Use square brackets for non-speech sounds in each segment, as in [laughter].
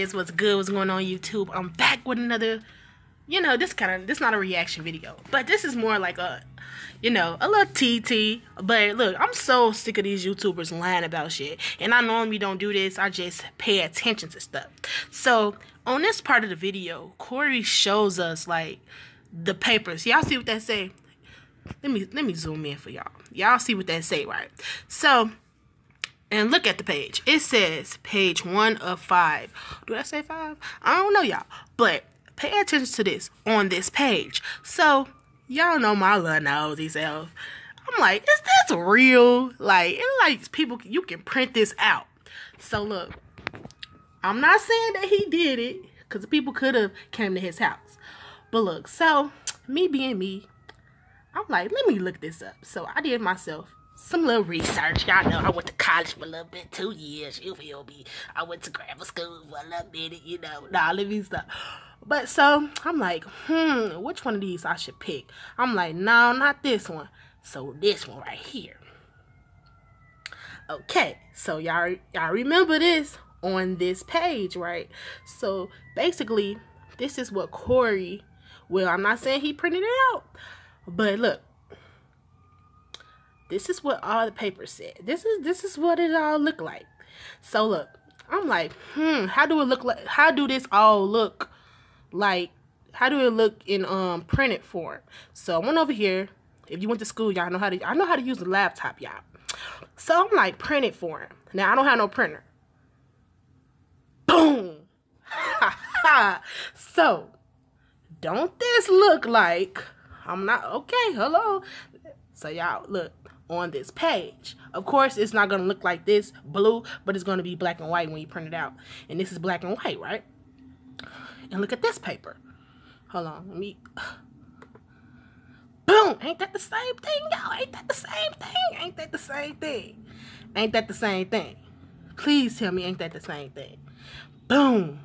is what's good what's going on youtube. I'm back with another you know this kind of this not a reaction video but this is more like a you know a little tt but look i'm so sick of these youtubers lying about shit and i normally don't do this i just pay attention to stuff. So on this part of the video corey shows us like the papers. Y'all see what that say? Let me let me zoom in for y'all. Y'all see what that say right? So and look at the page. It says page one of five. Do I say five? I don't know, y'all. But pay attention to this on this page. So, y'all know my little nosy self. I'm like, is this real? Like, it like people, you can print this out. So, look, I'm not saying that he did it because people could have came to his house. But look, so me being me, I'm like, let me look this up. So I did myself some little research. Y'all know I went to college for a little bit, two years. You feel me? I went to grammar school for a little minute, you know. Nah, let me stop. But so I'm like, hmm, which one of these I should pick? I'm like, no, not this one. So this one right here. Okay, so y'all y'all remember this on this page, right? So basically, this is what Corey. Well, I'm not saying he printed it out, but look, this is what all the papers said. This is this is what it all looked like. So look, I'm like, hmm, how do it look like? How do this all look like? How do it look in um printed form? So I went over here. If you went to school, y'all know how to. I know how to use a laptop, y'all. So I'm like printed form. Now I don't have no printer. Boom. [laughs] so don't this look like? I'm not okay. Hello. So y'all look on this page. Of course, it's not going to look like this blue, but it's going to be black and white when you print it out. And this is black and white, right? And look at this paper. Hold on, let me... [sighs] Boom! Ain't that the same thing, y'all? Ain't that the same thing? Ain't that the same thing? Ain't that the same thing? Please tell me ain't that the same thing? Boom!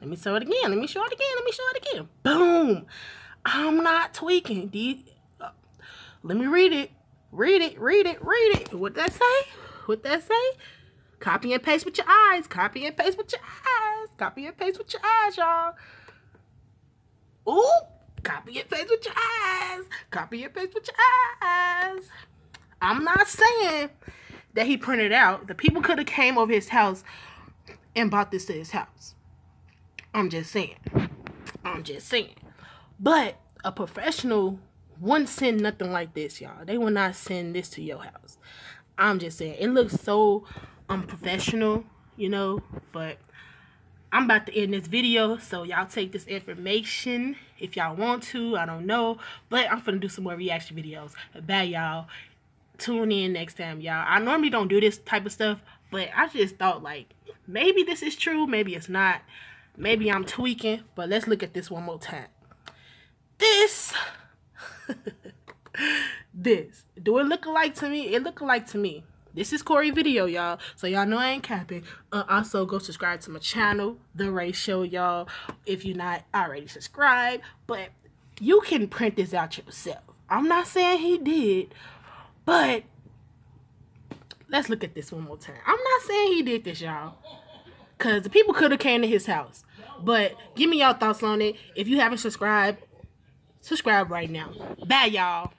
Let me show it again. Let me show it again. Let me show it again. Boom! I'm not tweaking. Uh, let me read it. Read it, read it, read it. What that say? What that say? Copy and paste with your eyes. Copy and paste with your eyes. Copy and paste with your eyes, y'all. Ooh, copy and paste with your eyes. Copy and paste with your eyes. I'm not saying that he printed out. The people could have came over his house and bought this to his house. I'm just saying. I'm just saying. But a professional wouldn't send nothing like this, y'all. They will not send this to your house. I'm just saying, it looks so unprofessional, you know, but I'm about to end this video, so y'all take this information if y'all want to. I don't know, but I'm gonna do some more reaction videos. Bye, y'all. Tune in next time, y'all. I normally don't do this type of stuff, but I just thought, like, maybe this is true, maybe it's not. Maybe I'm tweaking, but let's look at this one more time. This [laughs] this. Do it look alike to me? It look alike to me. This is Corey video, y'all. So y'all know I ain't capping. Uh, also, go subscribe to my channel, The Ray Show, y'all. If you're not already subscribed. But you can print this out yourself. I'm not saying he did. But let's look at this one more time. I'm not saying he did this, y'all. Because the people could have came to his house. But give me y'all thoughts on it. If you haven't subscribed, subscribe right now. Bye, y'all.